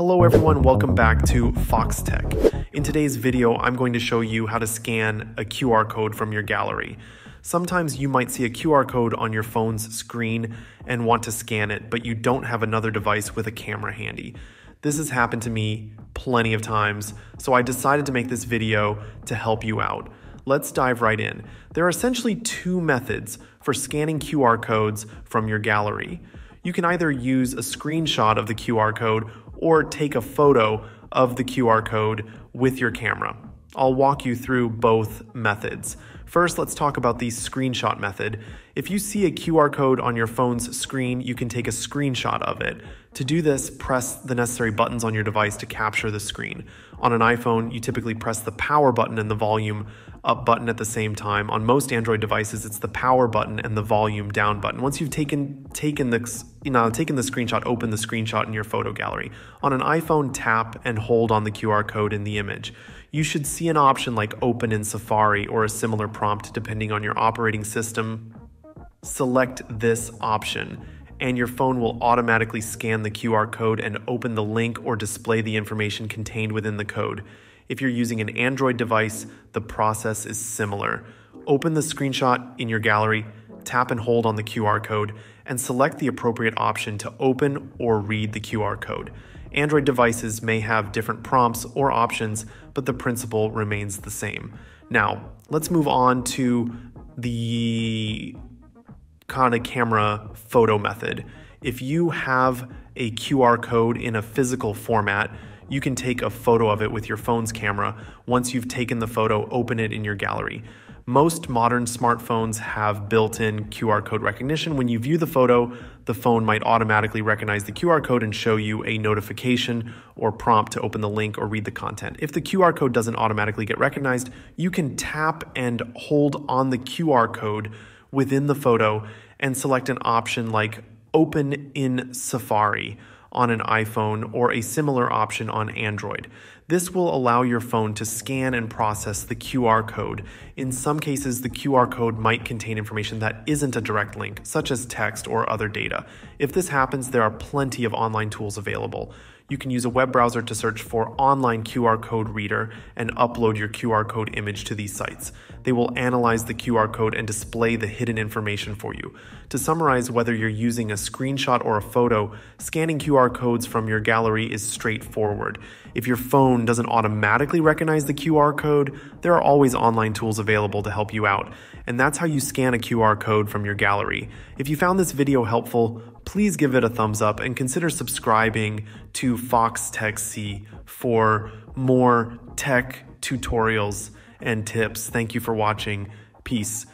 Hello everyone, welcome back to Foxtecc. In today's video, I'm going to show you how to scan a QR code from your gallery. Sometimes you might see a QR code on your phone's screen and want to scan it, but you don't have another device with a camera handy. This has happened to me plenty of times, so I decided to make this video to help you out. Let's dive right in. There are essentially two methods for scanning QR codes from your gallery. You can either use a screenshot of the QR code or take a photo of the QR code with your camera. I'll walk you through both methods. First, let's talk about the screenshot method. If you see a QR code on your phone's screen, you can take a screenshot of it. To do this, press the necessary buttons on your device to capture the screen. On an iPhone, you typically press the power button and the volume up button at the same time. On most Android devices, it's the power button and the volume down button. Once you've taken taken the you know taken the screenshot, open the screenshot in your photo gallery. On an iPhone, tap and hold on the QR code in the image. You should see an option like open in Safari or a similar prompt depending on your operating system. Select this option and your phone will automatically scan the QR code and open the link or display the information contained within the code. If you're using an Android device, the process is similar. Open the screenshot in your gallery, tap and hold on the QR code, and select the appropriate option to open or read the QR code. Android devices may have different prompts or options, but the principle remains the same. Now, let's move on to the kind of camera photo method. If you have a QR code in a physical format, you can take a photo of it with your phone's camera. Once you've taken the photo, open it in your gallery. Most modern smartphones have built in QR code recognition. When you view the photo, the phone might automatically recognize the QR code and show you a notification or prompt to open the link or read the content. If the QR code doesn't automatically get recognized, you can tap and hold on the QR code within the photo and select an option like Open in Safari on an iPhone or a similar option on Android. This will allow your phone to scan and process the QR code. In some cases, the QR code might contain information that isn't a direct link, such as text or other data. If this happens, there are plenty of online tools available you can use a web browser to search for online QR code reader and upload your QR code image to these sites. They will analyze the QR code and display the hidden information for you. To summarize, whether you're using a screenshot or a photo, scanning QR codes from your gallery is straightforward. If your phone doesn't automatically recognize the QR code, there are always online tools available to help you out. And that's how you scan a QR code from your gallery. If you found this video helpful, please give it a thumbs up and consider subscribing to Foxtecc for more tech tutorials and tips. Thank you for watching. Peace.